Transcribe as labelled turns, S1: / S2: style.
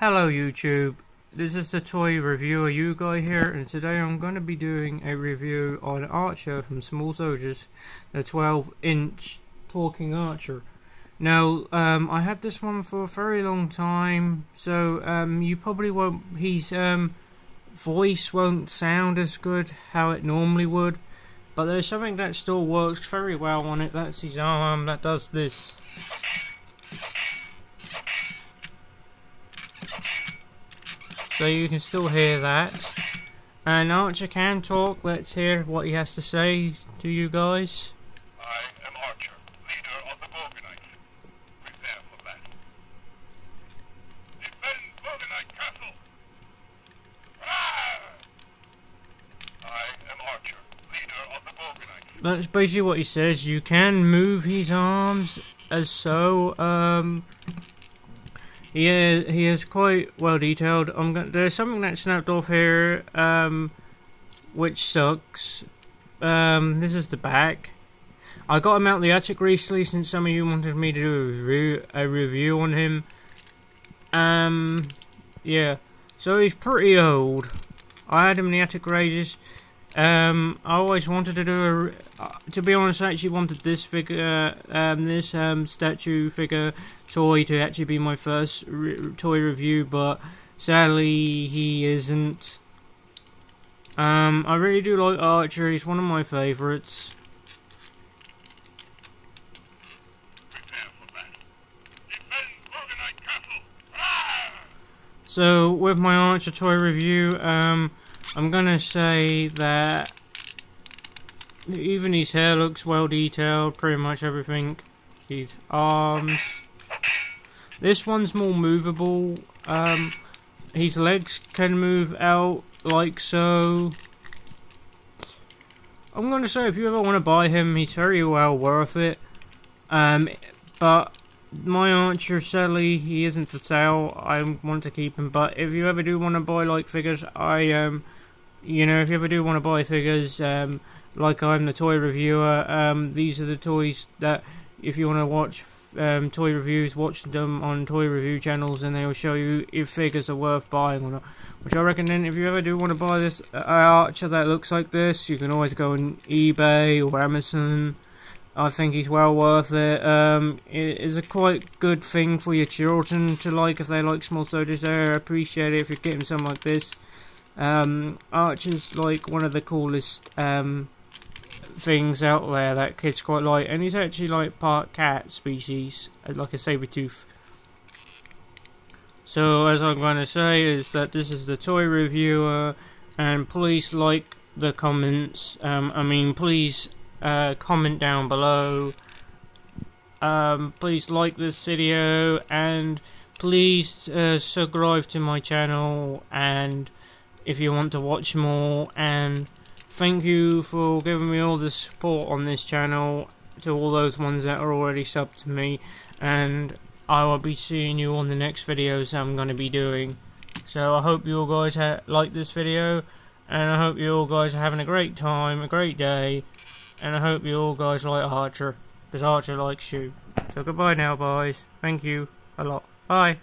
S1: Hello YouTube, this is the toy reviewer you guy here and today I'm going to be doing a review on Archer from Small Soldiers, the 12 inch talking Archer. Now, um, I had this one for a very long time, so um, you probably won't, his um, voice won't sound as good how it normally would, but there's something that still works very well on it, that's his arm that does this. So you can still hear that. And Archer can talk. Let's hear what he has to say to you guys.
S2: I am Archer, leader of the Gorgonites. Prepare for battle. Defend Gorgonite Castle! Rawr! I am Archer, leader of the Gorgonites.
S1: That's basically what he says. You can move his arms as so. Um, yeah, he is quite well detailed. I'm going there's something that snapped off here, um, which sucks. Um, this is the back. I got him out of the attic recently since some of you wanted me to do a review, a review on him. Um, yeah. So he's pretty old. I had him in the attic rages. Um, I always wanted to do a. Uh, to be honest, I actually wanted this figure, um, this um, statue figure toy to actually be my first re toy review, but sadly he isn't. Um, I really do like Archer. He's one of my favourites. So with my Archer toy review, um. I'm gonna say that even his hair looks well detailed, pretty much everything. His arms. This one's more movable. Um, his legs can move out like so. I'm gonna say if you ever want to buy him, he's very well worth it. Um, but my Archer, sadly, he isn't for sale. I want to keep him, but if you ever do want to buy like figures, I um you know, if you ever do want to buy figures, um, like I'm the toy reviewer, um, these are the toys that if you want to watch um, toy reviews, watch them on toy review channels and they'll show you if figures are worth buying or not. Which I recommend if you ever do want to buy this uh, Archer that looks like this, you can always go on eBay or Amazon. I think he's well worth it. Um, it is a quite good thing for your children to like if they like small soldiers. I appreciate it if you're getting something like this. Um, Archer's like one of the coolest um, things out there that kids quite like, and he's actually like part cat species, uh, like a saber tooth. So as I'm going to say is that this is the toy reviewer, and please like the comments. Um, I mean, please uh, comment down below. Um, please like this video and please uh, subscribe to my channel and if you want to watch more and thank you for giving me all the support on this channel to all those ones that are already subbed to me and I will be seeing you on the next videos I'm going to be doing. So I hope you all guys like this video and I hope you all guys are having a great time, a great day and I hope you all guys like Archer because Archer likes you. So goodbye now boys, thank you a lot, bye